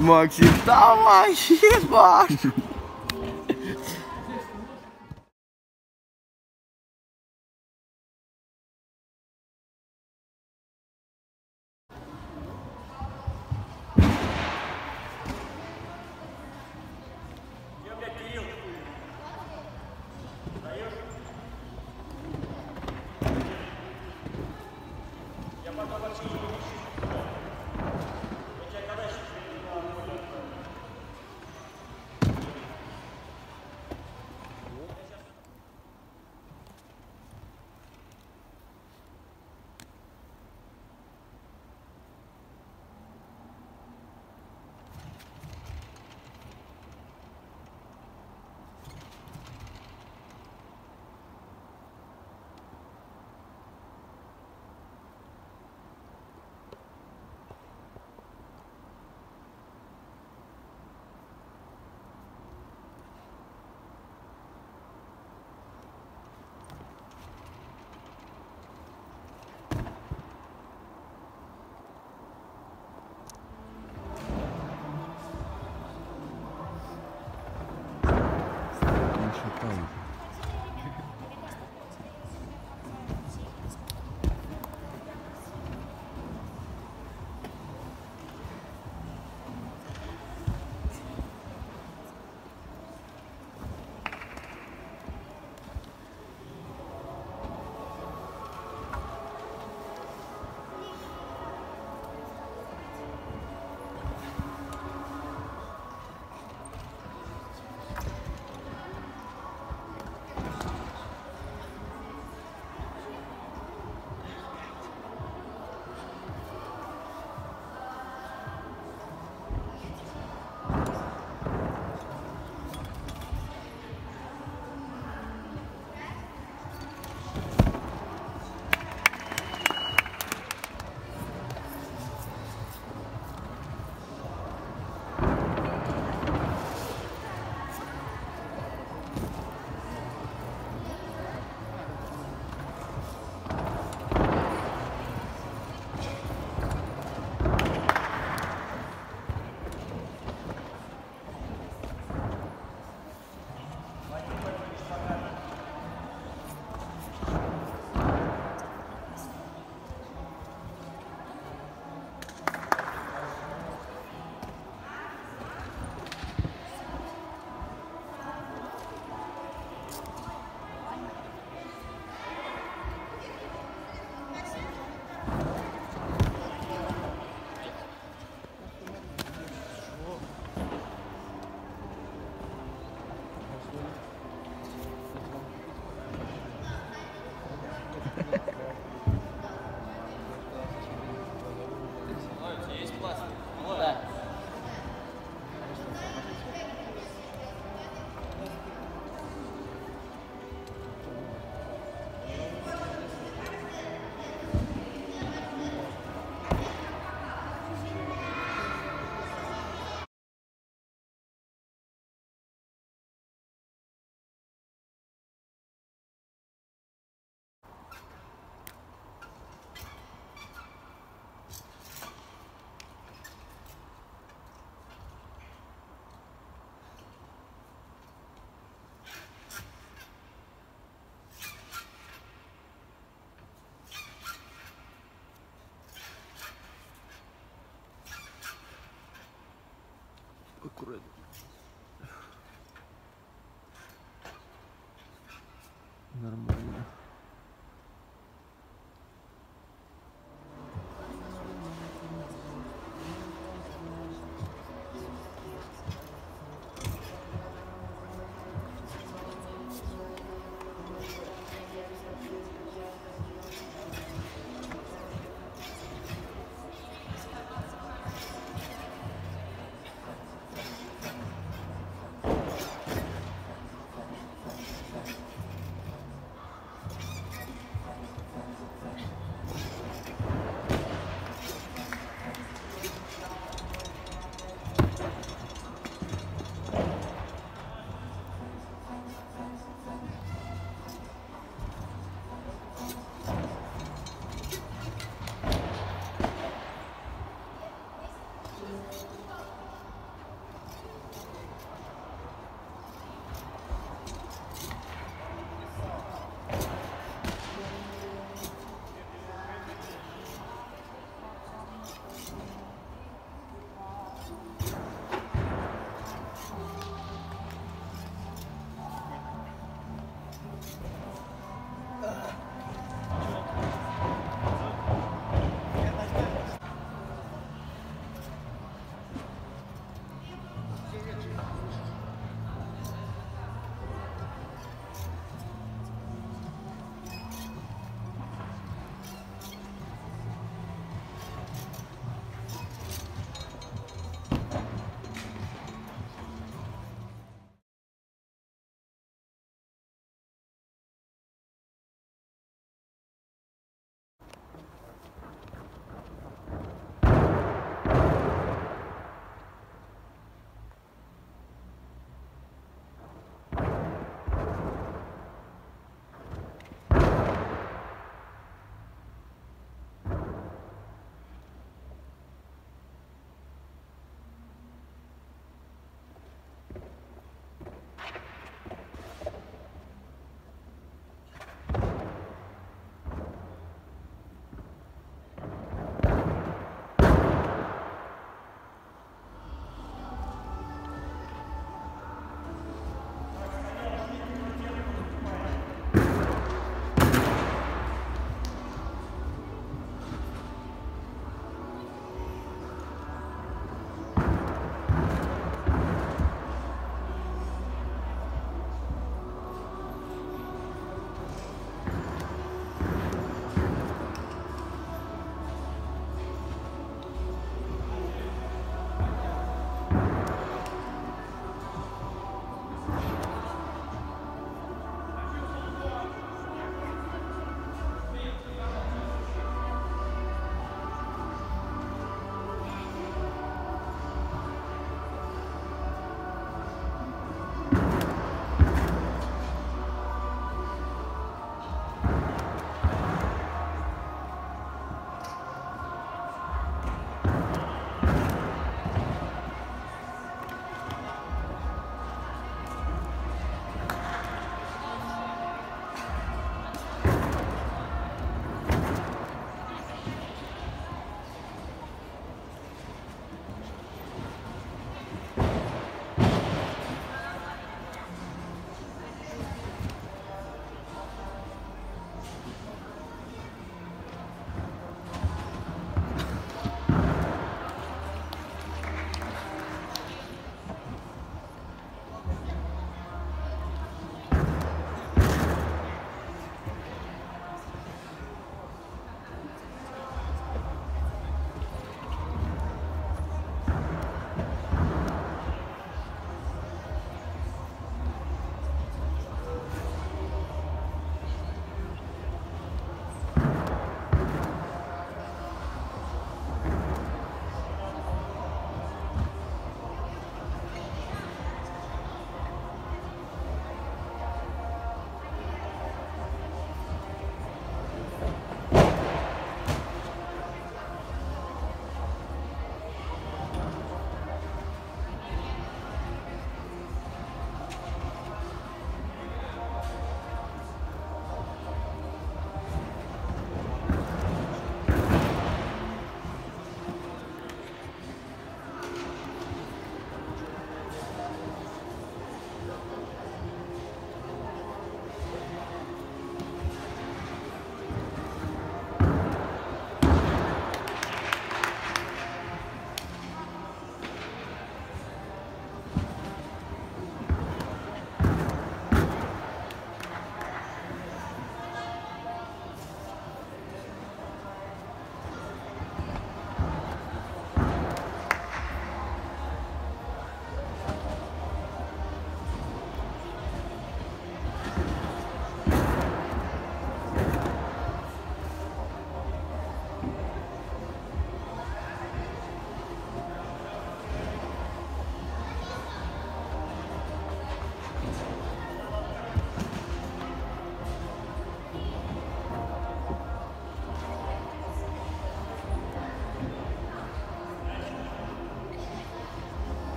Maxi tá mais embaixo.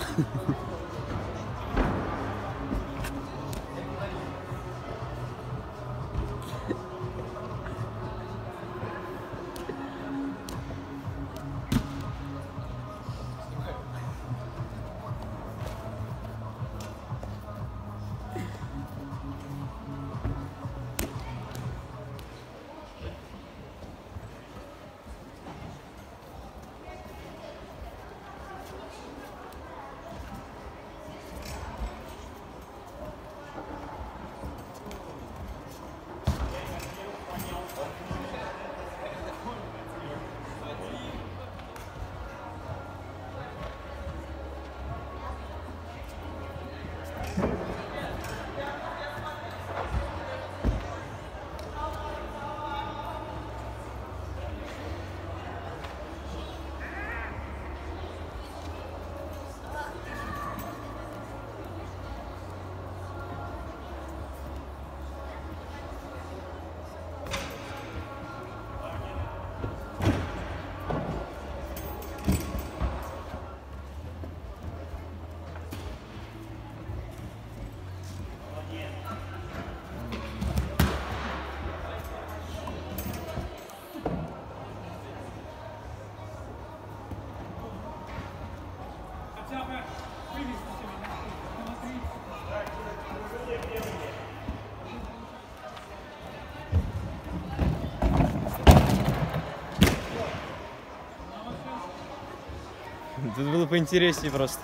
Ha, ha, ha. Поинтереснее просто.